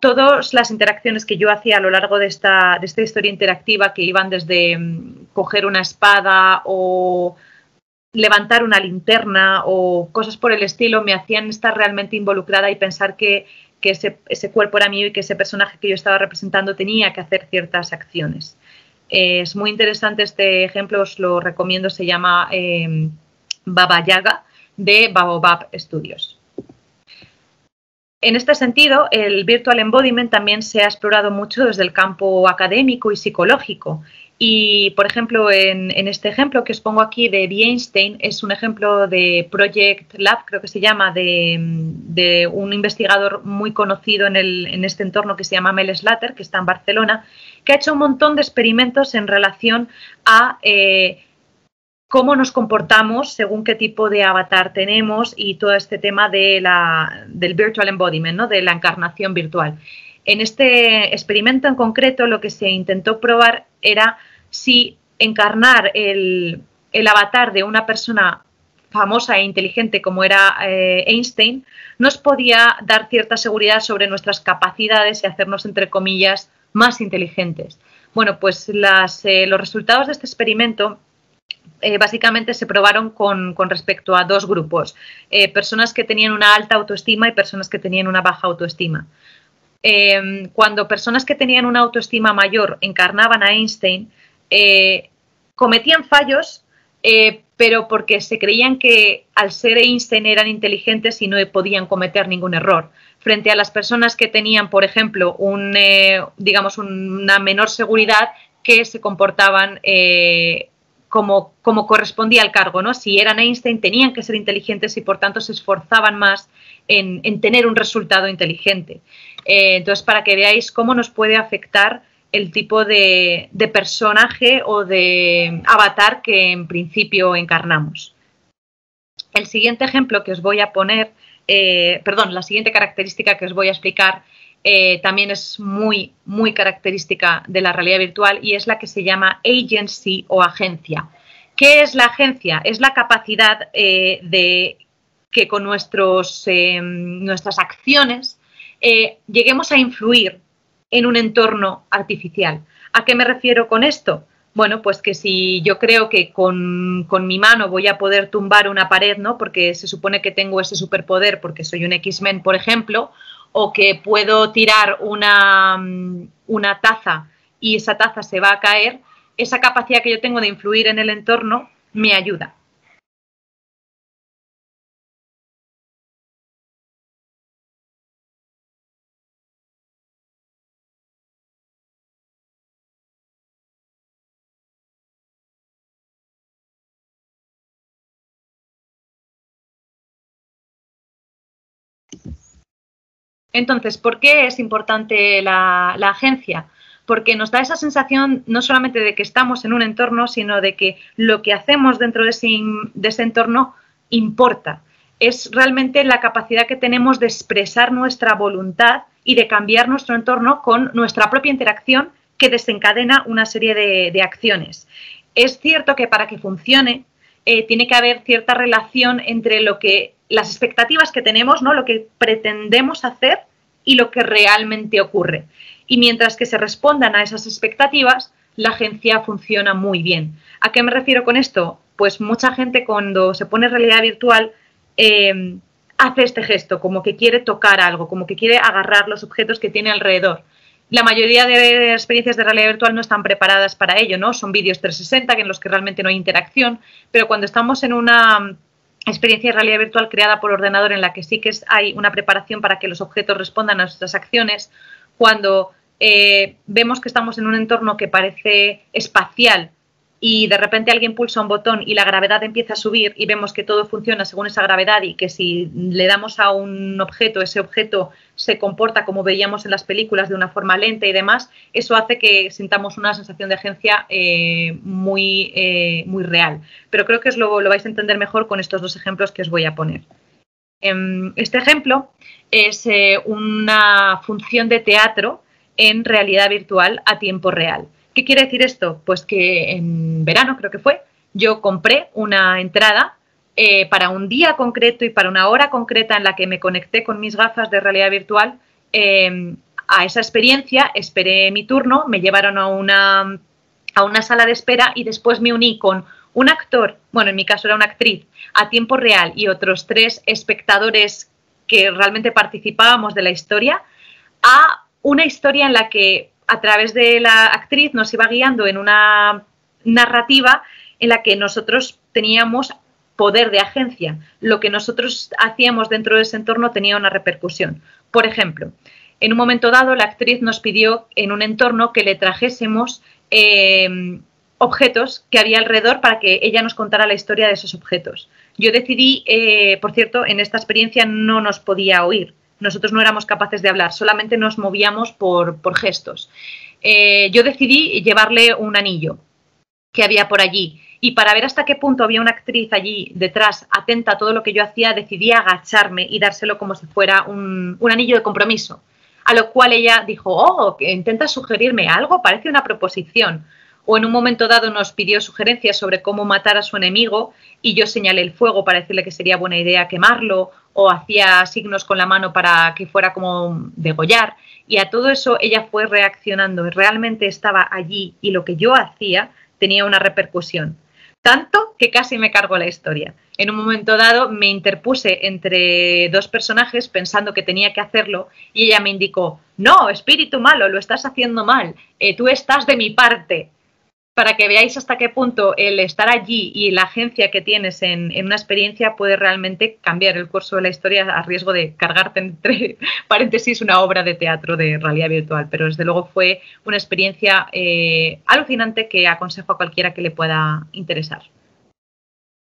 Todas las interacciones que yo hacía a lo largo de esta, de esta historia interactiva, que iban desde mm, coger una espada o levantar una linterna o cosas por el estilo, me hacían estar realmente involucrada y pensar que, ese, ese, cuerpo era mío y que ese personaje que yo estaba representando tenía que hacer ciertas acciones. Es muy interesante este ejemplo, os lo recomiendo, se llama eh, Baba Yaga de Baobab Studios. En este sentido, el Virtual Embodiment también se ha explorado mucho desde el campo académico y psicológico. Y, por ejemplo, en, este ejemplo que os pongo aquí de Einstein, es un ejemplo de Project Lab, creo que se llama, de, un investigador muy conocido en, este entorno que se llama Mel Slater, que está en Barcelona, que ha hecho un montón de experimentos en relación a eh, cómo nos comportamos según qué tipo de avatar tenemos y todo este tema de la, del virtual embodiment, ¿no? de la encarnación virtual. En este experimento en concreto lo que se intentó probar era si encarnar el, avatar de una persona famosa e inteligente como era eh, Einstein nos podía dar cierta seguridad sobre nuestras capacidades y hacernos, entre comillas, más inteligentes. Bueno, pues eh, los resultados de este experimento eh, básicamente se probaron con, respecto a dos grupos, eh, personas que tenían una alta autoestima y personas que tenían una baja autoestima. Em, cuando personas que tenían una autoestima mayor encarnaban a Einstein, cometían fallos, pero porque se creían que al ser Einstein eran inteligentes y no podían cometer ningún error frente a las personas que tenían, por ejemplo, eh, una menor seguridad que se comportaban eh, como, como, correspondía al cargo. ¿no? Si eran Einstein, tenían que ser inteligentes y, por tanto, se esforzaban más en, tener un resultado inteligente. Eh, entonces, para que veáis cómo nos puede afectar el tipo de, de personaje o de avatar que en principio encarnamos. El siguiente ejemplo que os voy a poner eh, perdón, la siguiente característica que os voy a explicar eh, también es muy, muy característica de la realidad virtual y es la que se llama agency o agencia. ¿Qué es la agencia? Es la capacidad eh, de que con nuestros, nuestras acciones lleguemos a influir en un entorno artificial. ¿A qué me refiero con esto? bueno, pues que si yo creo que con, mi mano voy a poder tumbar una pared, ¿no? Porque se supone que tengo ese superpoder porque soy un X-Men, por ejemplo, o que puedo tirar una, una taza y esa taza se va a caer, esa capacidad que yo tengo de influir en el entorno me ayuda. Entonces, ¿por qué es importante la, agencia? Porque nos da esa sensación no solamente de que estamos en un entorno, sino de que lo que hacemos dentro de ese, entorno importa. Es realmente la capacidad que tenemos de expresar nuestra voluntad y de cambiar nuestro entorno con nuestra propia interacción que desencadena una serie de, acciones. Es cierto que para que funcione eh, tiene que haber cierta relación entre lo que las expectativas que tenemos, ¿no? Lo que pretendemos hacer y lo que realmente ocurre. Y mientras que se respondan a esas expectativas, la agencia funciona muy bien. ¿A qué me refiero con esto? Pues mucha gente cuando se pone realidad virtual em, hace este gesto, como que quiere tocar algo, como que quiere agarrar los objetos que tiene alrededor. La mayoría de experiencias de realidad virtual no están preparadas para ello, ¿no? Son vídeos 360 en los que realmente no hay interacción, pero cuando estamos en una experiencia de realidad virtual creada por ordenador en la que sí que hay una preparación para que los objetos respondan a nuestras acciones, cuando eh, vemos que estamos en un entorno que parece espacial y de repente alguien pulsa un botón y la gravedad empieza a subir y vemos que todo funciona según esa gravedad y que si le damos a un objeto, ese objeto se comporta como veíamos en las películas de una forma lenta y demás, eso hace que sintamos una sensación de agencia eh, muy, eh, muy real. Pero creo que os lo, lo vais a entender mejor con estos dos ejemplos que os voy a poner. Em, este ejemplo es eh, una función de teatro en realidad virtual a tiempo real. ¿Qué quiere decir esto? Pues que en verano, creo que fue, yo compré una entrada eh, para un día concreto y para una hora concreta en la que me conecté con mis gafas de realidad virtual em, a esa experiencia, esperé mi turno, me llevaron a una, a una sala de espera y después me uní con un actor, bueno, en mi caso era una actriz, a tiempo real y otros tres espectadores que realmente participábamos de la historia, a una historia en la que a través de la actriz nos iba guiando en una narrativa en la que nosotros teníamos poder de agencia. Lo que nosotros hacíamos dentro de ese entorno tenía una repercusión. Por ejemplo, en un momento dado la actriz nos pidió en un entorno que le trajésemos eh, objetos que había alrededor para que ella nos contara la historia de esos objetos. Yo decidí, eh, por cierto, en esta experiencia no nos podía oír nosotros no éramos capaces de hablar, solamente nos movíamos por, gestos. Eh, yo decidí llevarle un anillo que había por allí y para ver hasta qué punto había una actriz allí detrás, atenta a todo lo que yo hacía, decidí agacharme y dárselo como si fuera un, un anillo de compromiso. A lo cual ella dijo, oh, intenta sugerirme algo, parece una proposición o en un momento dado nos pidió sugerencias sobre cómo matar a su enemigo y yo señalé el fuego para decirle que sería buena idea quemarlo o hacía signos con la mano para que fuera como degollar y a todo eso ella fue reaccionando y realmente estaba allí y lo que yo hacía tenía una repercusión. Tanto que casi me cargo la historia. En un momento dado me interpuse entre dos personajes pensando que tenía que hacerlo y ella me indicó, no, espíritu malo, lo estás haciendo mal, eh, tú estás de mi parte para que veáis hasta qué punto el estar allí y la agencia que tienes en, una experiencia puede realmente cambiar el curso de la historia a riesgo de cargarte entre paréntesis una obra de teatro de realidad virtual. Pero desde luego fue una experiencia eh, alucinante que aconsejo a cualquiera que le pueda interesar.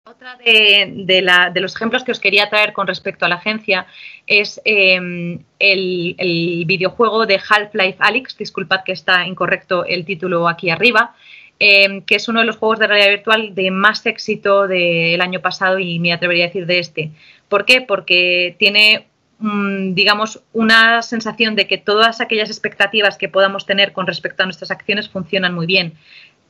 Otra de, los ejemplos que os quería traer con respecto a la agencia es em, el, el, videojuego de Half-Life Alyx. Disculpad que está incorrecto el título aquí arriba. Em, que es uno de los juegos de realidad virtual de más éxito del año pasado y me atrevería a decir de este. ¿Por qué? Porque tiene, mm, digamos, una sensación de que todas aquellas expectativas que podamos tener con respecto a nuestras acciones funcionan muy bien.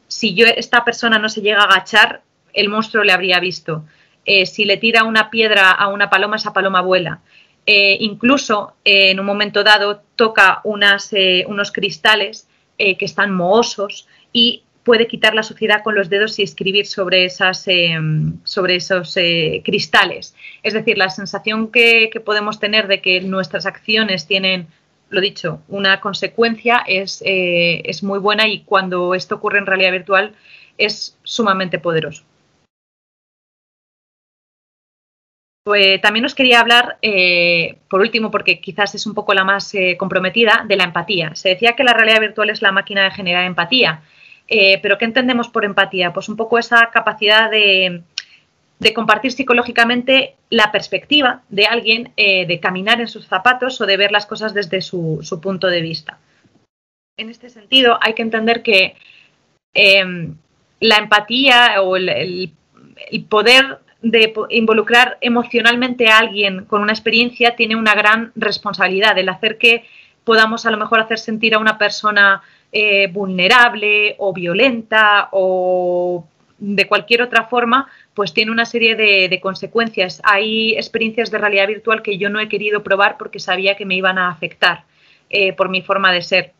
Si yo, esta persona no se llega a agachar, el monstruo le habría visto. Eh, si le tira una piedra a una paloma, esa paloma vuela. Eh, incluso eh, en un momento dado toca unos cristales que están mohosos y puede quitar la suciedad con los dedos y escribir sobre, esas, em, sobre esos eh, cristales. Es decir, la sensación que, podemos tener de que nuestras acciones tienen, lo dicho, una consecuencia es, eh, es muy buena y cuando esto ocurre en realidad virtual es sumamente poderoso. Pues también os quería hablar, eh, por último, porque quizás es un poco la más comprometida, de la empatía. Se decía que la realidad virtual es la máquina de generar empatía. Eh, pero ¿qué entendemos por empatía? Pues un poco esa capacidad de, compartir psicológicamente la perspectiva de alguien, eh, de caminar en sus zapatos o de ver las cosas desde su, punto de vista. En este sentido, hay que entender que em, la empatía o el, poder de involucrar emocionalmente a alguien con una experiencia tiene una gran responsabilidad, el hacer que podamos a lo mejor hacer sentir a una persona eh, vulnerable o violenta o de cualquier otra forma, pues tiene una serie de, consecuencias. Hay experiencias de realidad virtual que yo no he querido probar porque sabía que me iban a afectar eh, por mi forma de ser.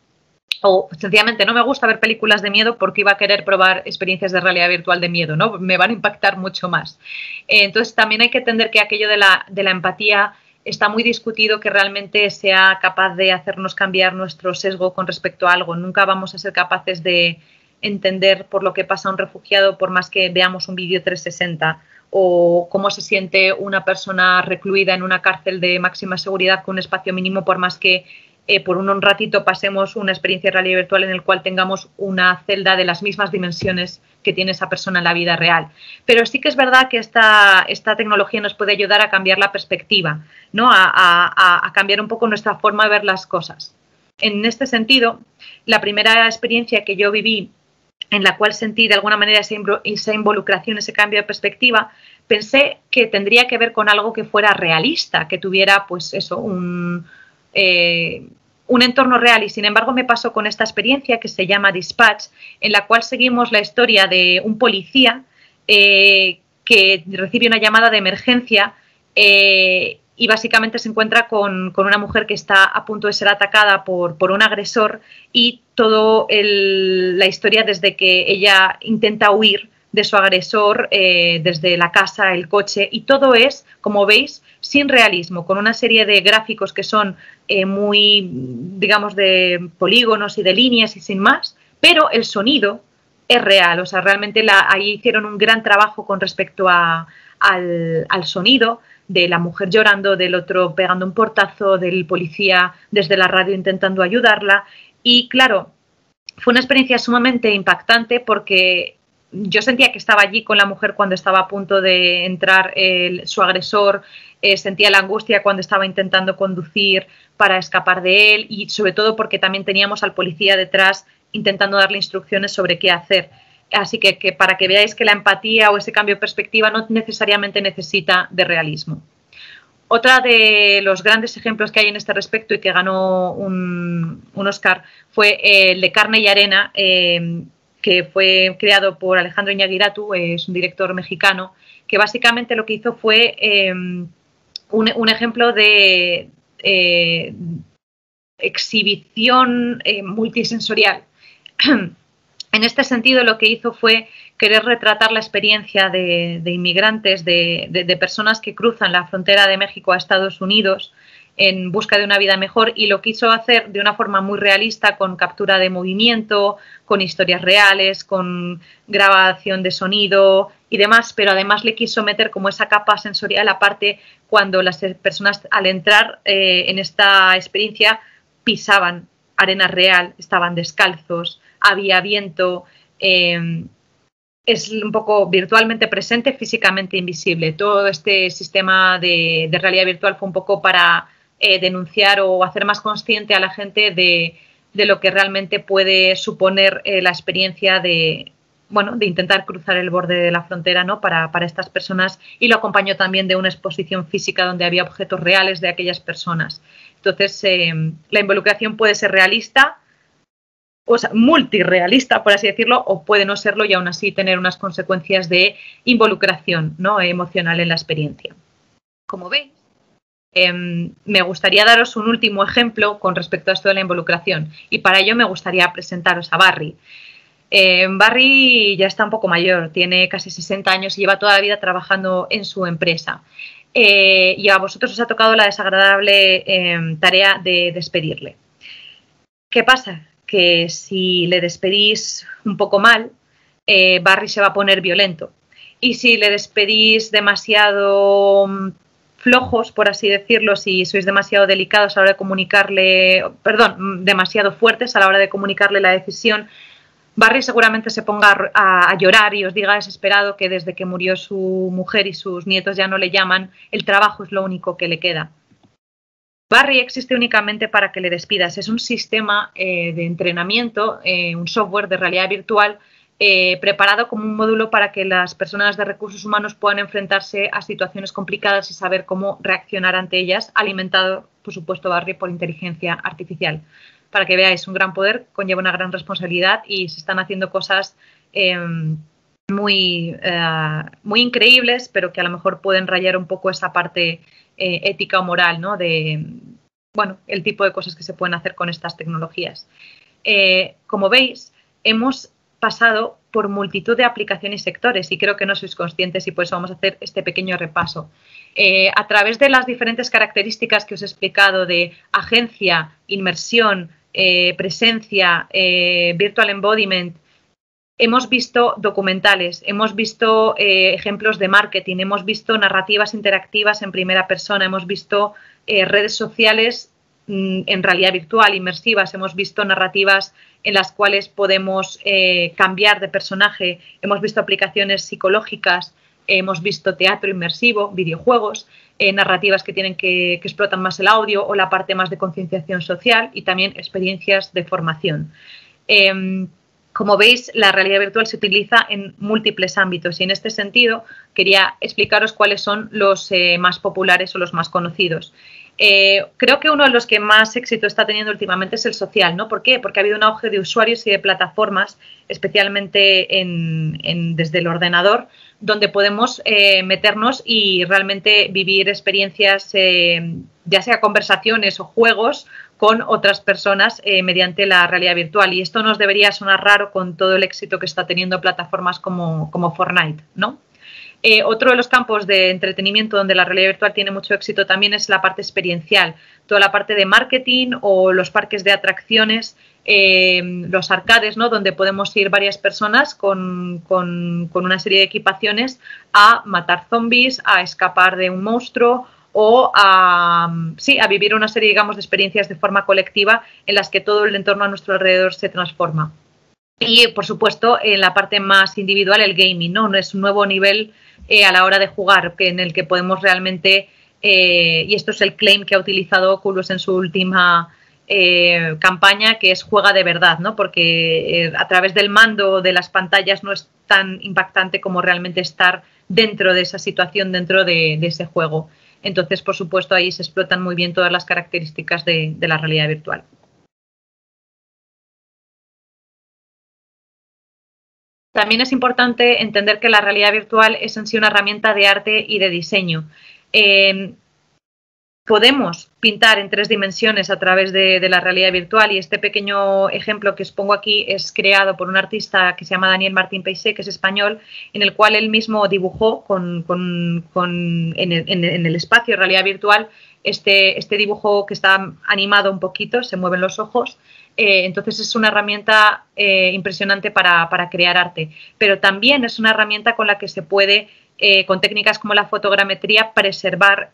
O sencillamente no me gusta ver películas de miedo porque iba a querer probar experiencias de realidad virtual de miedo, ¿no? Me van a impactar mucho más. Eh, entonces también hay que entender que aquello de la, de la empatía está muy discutido que realmente sea capaz de hacernos cambiar nuestro sesgo con respecto a algo. Nunca vamos a ser capaces de entender por lo que pasa un refugiado por más que veamos un vídeo 360 o cómo se siente una persona recluida en una cárcel de máxima seguridad con un espacio mínimo por más que eh, por un ratito pasemos una experiencia de realidad virtual en el cual tengamos una celda de las mismas dimensiones que tiene esa persona en la vida real. Pero sí que es verdad que esta, esta tecnología nos puede ayudar a cambiar la perspectiva, ¿no? a cambiar un poco nuestra forma de ver las cosas. En este sentido, la primera experiencia que yo viví en la cual sentí de alguna manera esa involucración, ese cambio de perspectiva, pensé que tendría que ver con algo que fuera realista, que tuviera, pues eso, un, eh, un entorno real. Y sin embargo me pasó con esta experiencia que se llama Dispatch, en la cual seguimos la historia de un policía eh, que recibe una llamada de emergencia eh, y básicamente se encuentra con, una mujer que está a punto de ser atacada por, por un agresor y toda la historia desde que ella intenta huir de su agresor eh, desde la casa, el coche y todo es, como veis, sin realismo, con una serie de gráficos que son eh, muy, digamos, de polígonos y de líneas y sin más, pero el sonido es real, o sea, realmente la, ahí hicieron un gran trabajo con respecto a, al, al sonido, de la mujer llorando, del otro pegando un portazo, del policía desde la radio intentando ayudarla. Y claro, fue una experiencia sumamente impactante porque yo sentía que estaba allí con la mujer cuando estaba a punto de entrar su agresor, eh, sentía la angustia cuando estaba intentando conducir para escapar de él y sobre todo porque también teníamos al policía detrás intentando darle instrucciones sobre qué hacer. Así que, para que veáis que la empatía o ese cambio de perspectiva no necesariamente necesita de realismo. Otra de los grandes ejemplos que hay en este respecto y que ganó un, Oscar fue el de Carne y Arena, eh, que fue creado por Alejandro Iñaguiratu, es un director mexicano, que básicamente lo que hizo fue eh, un, ejemplo de eh, exhibición multisensorial. En este sentido, lo que hizo fue querer retratar la experiencia de, inmigrantes, de, personas que cruzan la frontera de México a Estados Unidos en busca de una vida mejor y lo quiso hacer de una forma muy realista, con captura de movimiento, con historias reales, con grabación de sonido y demás, pero además le quiso meter como esa capa sensorial aparte cuando las personas al entrar eh, en esta experiencia pisaban arena real, estaban descalzos, había viento, em, es un poco virtualmente presente, físicamente invisible. Todo este sistema de, realidad virtual fue un poco para eh, denunciar o hacer más consciente a la gente de, lo que realmente puede suponer eh, la experiencia de, bueno, de intentar cruzar el borde de la frontera ¿no? para, para, estas personas y lo acompañó también de una exposición física donde había objetos reales de aquellas personas. Entonces, em, la involucración puede ser realista, o sea, multirealista, por así decirlo, o puede no serlo y aún así tener unas consecuencias de involucración ¿no? emocional en la experiencia. Como veis, em, me gustaría daros un último ejemplo con respecto a esto de la involucración y para ello me gustaría presentaros a Barry. Em, Barry ya está un poco mayor, tiene casi 60 años y lleva toda la vida trabajando en su empresa. Eh, y a vosotros os ha tocado la desagradable em, tarea de despedirle. ¿Qué pasa? que si le despedís un poco mal, eh, Barry se va a poner violento. Y si le despedís demasiado mm, flojos, por así decirlo, si sois demasiado delicados a la hora de comunicarle, perdón, demasiado fuertes a la hora de comunicarle la decisión, Barry seguramente se ponga a, a, llorar y os diga desesperado que desde que murió su mujer y sus nietos ya no le llaman, el trabajo es lo único que le queda. Barry existe únicamente para que le despidas. Es un sistema eh, de entrenamiento, eh, un software de realidad virtual eh, preparado como un módulo para que las personas de recursos humanos puedan enfrentarse a situaciones complicadas y saber cómo reaccionar ante ellas, alimentado, por supuesto, Barry por inteligencia artificial. Para que veáis, un gran poder conlleva una gran responsabilidad y se están haciendo cosas em, muy, muy increíbles, pero que a lo mejor pueden rayar un poco esa parte eh, ética o moral, ¿no? De, bueno, el tipo de cosas que se pueden hacer con estas tecnologías. Eh, como veis, hemos pasado por multitud de aplicaciones y sectores y creo que no sois conscientes y por eso vamos a hacer este pequeño repaso. Eh, a través de las diferentes características que os he explicado de agencia, inmersión, presencia, virtual embodiment, hemos visto documentales, hemos visto eh, ejemplos de marketing, hemos visto narrativas interactivas en primera persona, hemos visto eh, redes sociales mm, en realidad virtual, inmersivas, hemos visto narrativas en las cuales podemos eh, cambiar de personaje, hemos visto aplicaciones psicológicas, hemos visto teatro inmersivo, videojuegos, eh, narrativas que tienen que, que, explotan más el audio o la parte más de concienciación social y también experiencias de formación. Em, como veis, la realidad virtual se utiliza en múltiples ámbitos y en este sentido quería explicaros cuáles son los eh, más populares o los más conocidos. Eh, creo que uno de los que más éxito está teniendo últimamente es el social, ¿no? ¿Por qué? Porque ha habido un auge de usuarios y de plataformas, especialmente en, desde el ordenador, donde podemos eh, meternos y realmente vivir experiencias, ya sea conversaciones o juegos, con otras personas eh, mediante la realidad virtual. Y esto nos debería sonar raro con todo el éxito que está teniendo plataformas como, como Fortnite, ¿no? Eh, otro de los campos de entretenimiento donde la realidad virtual tiene mucho éxito también es la parte experiencial, toda la parte de marketing o los parques de atracciones, eh, los arcades, ¿no? donde podemos ir varias personas con, con, una serie de equipaciones a matar zombies, a escapar de un monstruo o a, sí, a vivir una serie, digamos, de experiencias de forma colectiva en las que todo el entorno a nuestro alrededor se transforma. Y, por supuesto, en la parte más individual, el gaming, ¿no? Es un nuevo nivel eh, a la hora de jugar, en el que podemos realmente, eh, y esto es el claim que ha utilizado Oculus en su última eh, campaña, que es juega de verdad, ¿no? Porque a través del mando de las pantallas no es tan impactante como realmente estar dentro de esa situación, dentro de ese juego. Entonces, por supuesto, ahí se explotan muy bien todas las características de, la realidad virtual. También es importante entender que la realidad virtual es en sí una herramienta de arte y de diseño. Eh, podemos pintar en tres dimensiones a través de, la realidad virtual y este pequeño ejemplo que os pongo aquí es creado por un artista que se llama Daniel Martín Peixé, que es español, en el cual él mismo dibujó con, en, el, espacio realidad virtual este, este, dibujo que está animado un poquito, se mueven los ojos. Eh, entonces es una herramienta eh, impresionante para, crear arte, pero también es una herramienta con la que se puede, eh, con técnicas como la fotogrametría, preservar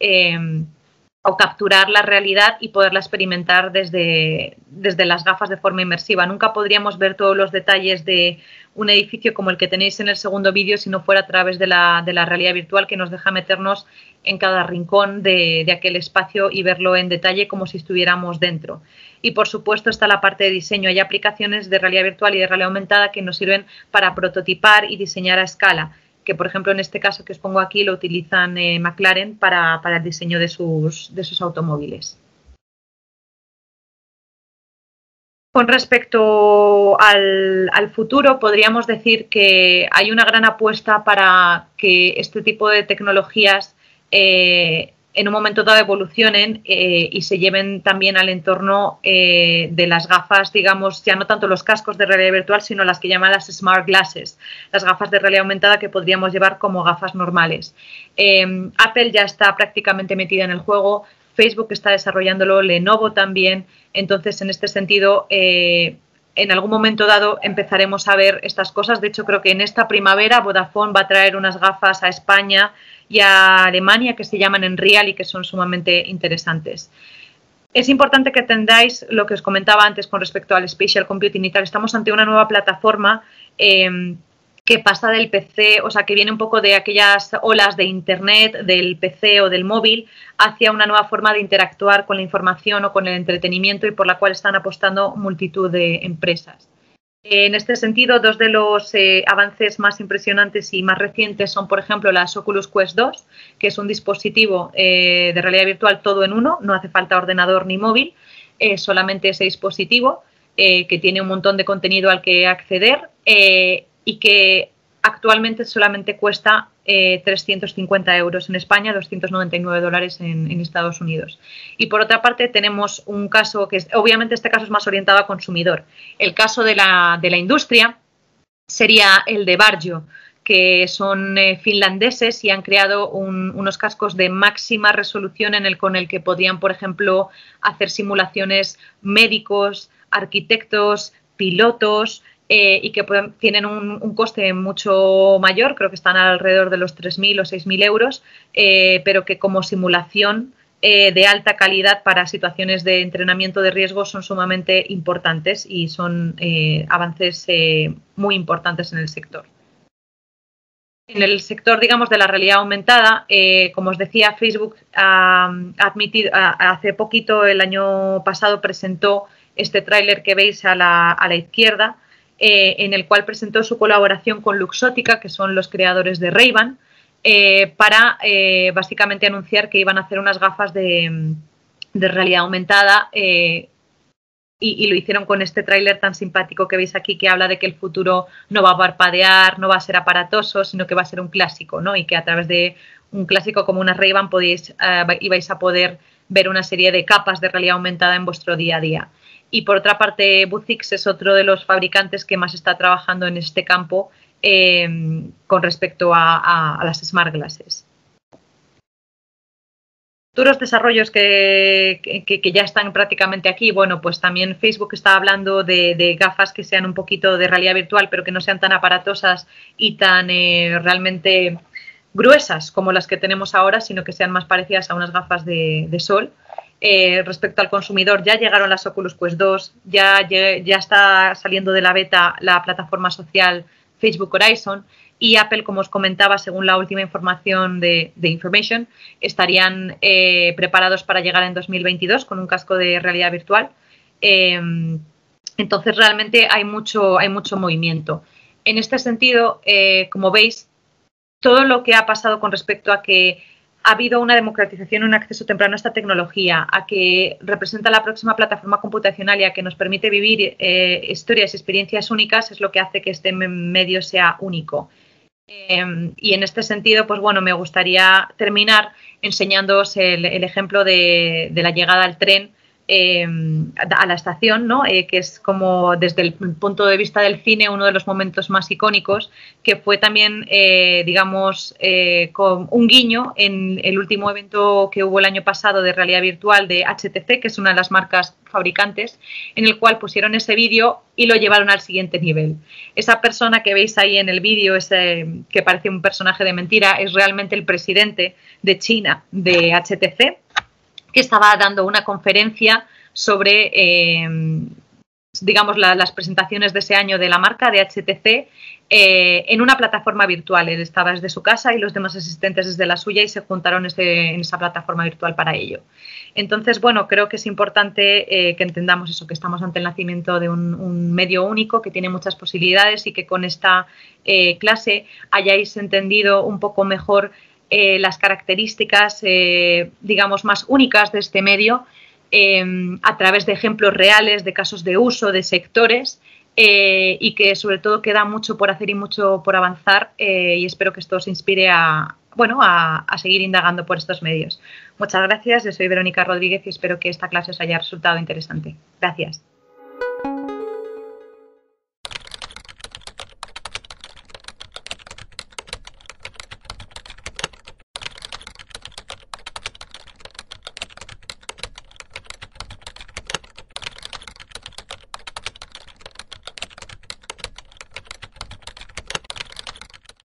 o capturar la realidad y poderla experimentar desde, desde las gafas de forma inmersiva. Nunca podríamos ver todos los detalles de un edificio como el que tenéis en el segundo vídeo si no fuera a través de la, de la realidad virtual que nos deja meternos en cada rincón de, de, aquel espacio y verlo en detalle como si estuviéramos dentro. Y por supuesto está la parte de diseño. Hay aplicaciones de realidad virtual y de realidad aumentada que nos sirven para prototipar y diseñar a escala que por ejemplo en este caso que os pongo aquí lo utilizan eh, McLaren para, el diseño de sus, de sus automóviles. Con respecto al, futuro, podríamos decir que hay una gran apuesta para que este tipo de tecnologías eh, en un momento dado evolucionen eh, y se lleven también al entorno eh, de las gafas, digamos, ya no tanto los cascos de realidad virtual, sino las que llaman las smart glasses, las gafas de realidad aumentada que podríamos llevar como gafas normales. Em, Apple ya está prácticamente metida en el juego, Facebook está desarrollándolo, Lenovo también, entonces en este sentido... En algún momento dado empezaremos a ver estas cosas. De hecho, creo que en esta primavera Vodafone va a traer unas gafas a España y a Alemania que se llaman Enreal y que son sumamente interesantes. Es importante que entendáis lo que os comentaba antes con respecto al spatial computing y tal. Estamos ante una nueva plataforma eh, que pasa del PC, o sea, que viene un poco de aquellas olas de Internet, del PC o del móvil, hacia una nueva forma de interactuar con la información o con el entretenimiento y por la cual están apostando multitud de empresas. En este sentido, dos de los eh, avances más impresionantes y más recientes son, por ejemplo, las Oculus Quest 2, que es un dispositivo eh, de realidad virtual todo en uno, no hace falta ordenador ni móvil, solamente ese dispositivo eh, que tiene un montón de contenido al que acceder y que actualmente solamente cuesta 350 euros en España, 299 dólares en, Estados Unidos. Y por otra parte tenemos un caso que es, obviamente este caso es más orientado a consumidor. El caso de la, de la industria sería el de Bargio, que son eh, finlandeses y han creado unos cascos de máxima resolución en el, con el que podían, por ejemplo, hacer simulaciones médicos, arquitectos, pilotos, eh, y que tienen un, coste mucho mayor, creo que están alrededor de los 3.000 o 6.000 euros, eh, pero que como simulación de alta calidad para situaciones de entrenamiento de riesgo son sumamente importantes y son avances muy importantes en el sector. En el sector, digamos, de la realidad aumentada, eh, como os decía, Facebook ha admitido, hace poquito, el año pasado, presentó este tráiler que veis a la, izquierda, eh, en el cual presentó su colaboración con Luxótica, que son los creadores de ray eh, para básicamente anunciar que iban a hacer unas gafas de, realidad aumentada y, lo hicieron con este tráiler tan simpático que veis aquí que habla de que el futuro no va a parpadear, no va a ser aparatoso, sino que va a ser un clásico, ¿no? Y que a través de un clásico como una Ray-Ban podéis, vais a poder ver una serie de capas de realidad aumentada en vuestro día a día. Y por otra parte, Buzix es otro de los fabricantes que más está trabajando en este campo eh, con respecto a las smart glasses futuros desarrollos que, ya están prácticamente aquí, bueno, pues también Facebook está hablando de, gafas que sean un poquito de realidad virtual, pero que no sean tan aparatosas y tan eh, realmente gruesas como las que tenemos ahora, sino que sean más parecidas a unas gafas de, sol. Eh, respecto al consumidor, ya llegaron las Oculus Quest 2, ya, ya está saliendo de la beta la plataforma social Facebook Horizon y Apple, como os comentaba, según la última información de, Information, estarían eh, preparados para llegar en 2022 con un casco de realidad virtual. Em, entonces, realmente hay mucho, hay mucho movimiento. En este sentido, eh, como veis, todo lo que ha pasado con respecto a que ha habido una democratización, un acceso temprano a esta tecnología, a que representa la próxima plataforma computacional y a que nos permite vivir eh, historias y experiencias únicas, es lo que hace que este medio sea único. Em, y en este sentido, pues bueno, me gustaría terminar enseñándoos el, ejemplo de, la llegada al tren Em, a la estación, ¿no? Eh, que es como desde el punto de vista del cine uno de los momentos más icónicos, que fue también, eh, digamos, eh, con un guiño en el último evento que hubo el año pasado de realidad virtual de HTC, que es una de las marcas fabricantes, en el cual pusieron ese vídeo y lo llevaron al siguiente nivel. Esa persona que veis ahí en el vídeo, que parece un personaje de mentira, es realmente el presidente de China de HTC que estaba dando una conferencia sobre, eh, digamos, las presentaciones de ese año de la marca de HTC eh, en una plataforma virtual. Él estaba desde su casa y los demás asistentes desde la suya y se juntaron en esa plataforma virtual para ello. Entonces, bueno, creo que es importante eh, que entendamos eso, que estamos ante el nacimiento de un, medio único que tiene muchas posibilidades y que con esta clase hayáis entendido un poco mejor eh, las características, eh, digamos, más únicas de este medio em, a través de ejemplos reales, de casos de uso, de sectores eh, y que sobre todo queda mucho por hacer y mucho por avanzar y espero que esto os inspire a, bueno, a, a, seguir indagando por estos medios. Muchas gracias, yo soy Verónica Rodríguez y espero que esta clase os haya resultado interesante. Gracias.